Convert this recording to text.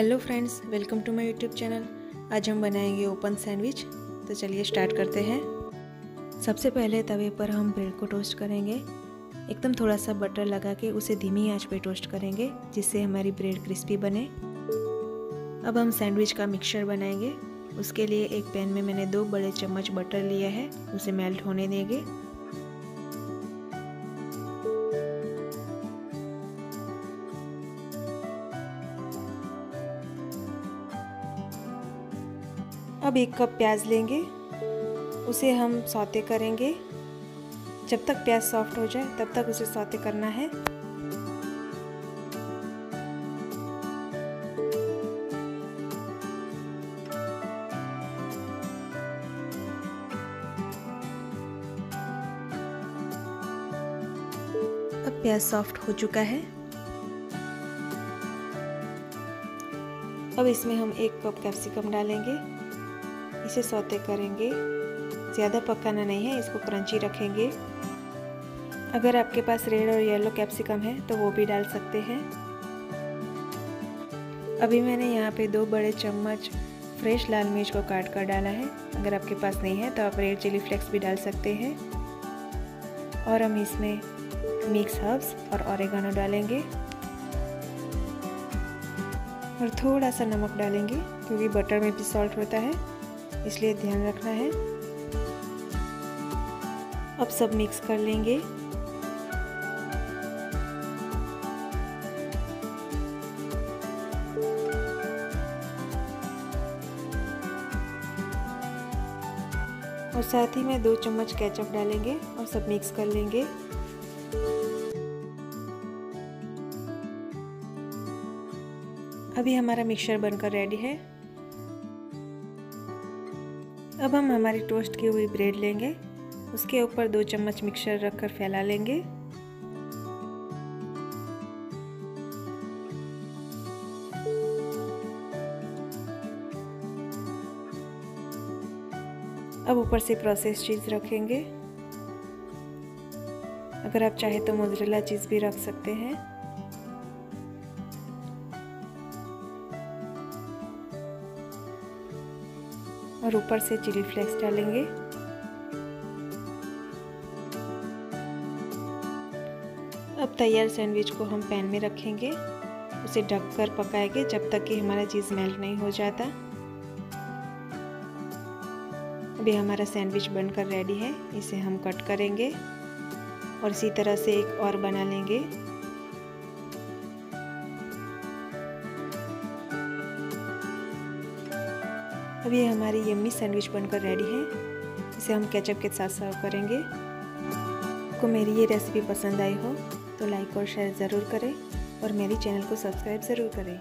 Hello friends welcome to my YouTube channel आज हम बनाएँगे ओपन सैंडविच तो चलिए स्टार्ट करते हैं। सबसे पहले तवे पर हम ब्रेड को टोस्ट करेंगे। एकदम थोड़ा सा बटर लगा के उसे धीमी आँच पे टोस्ट करेंगे, जिससे हमारी ब्रेड क्रिस्पी बने। अब हम सैंडविच का मिक्सचर बनाएँगे। उसके लिए एक पैन में मैंने दो बड़े चम्मच बटर लिया है, उसे मेल्ट होने देंगे। अब एक कप प्याज लेंगे, उसे हम सौते करेंगे। जब तक प्याज सॉफ्ट हो जाए, तब तक उसे सौते करना है। अब प्याज सॉफ्ट हो चुका है। अब इसमें हम एक कप कैप्सिकम डालेंगे। इसे सौते करेंगे। ज़्यादा पकाना नहीं है, इसको क्रंची रखेंगे। अगर आपके पास रेड और येलो कैप्सिकम है तो वो भी डाल सकते हैं। अभी मैंने यहाँ पे दो बड़े चम्मच फ्रेश लाल मिर्च को काट कर डाला है। अगर आपके पास नहीं है तो आप रेड चिली फ्लेक्स भी डाल सकते हैं। और हम इसमें मिक्स हर्ब्स और ऑरेगानो डालेंगे। और थोड़ा सा नमक डालेंगे, क्योंकि बटर में भी सॉल्ट होता है। इसलिए ध्यान रखना है। अब सब मिक्स कर लेंगे। और साथ ही में दो चम्मच केचप डालेंगे और सब मिक्स कर लेंगे। अभी हमारा मिक्सचर बनकर रेडी है। अब हम हमारी टोस्ट की हुई ब्रेड लेंगे। उसके ऊपर दो चम्मच मिक्सचर रखकर फैला लेंगे। अब ऊपर से प्रोसेस चीज़ रखेंगे। अगर आप चाहे तो मोजरेला चीज़ भी रख सकते हैं। और ऊपर से चिली फ्लेक्स डालेंगे। अब तैयार सैंडविच को हम पैन में रखेंगे। उसे ढककर पकाएँगे जब तक कि हमारा चीज़ मेल्ट नहीं हो जाता। अभी हमारा सैंडविच बनकर रेडी है। इसे हम कट करेंगे और इसी तरह से एक और बना लेंगे। अब ये हमारी यम्मी सैंडविच बनकर रेडी है। इसे हम केचप के साथ सर्व करेंगे। आपको मेरी ये रेसिपी पसंद आई हो तो लाइक और शेयर ज़रूर करें और मेरी चैनल को सब्सक्राइब ज़रूर करें।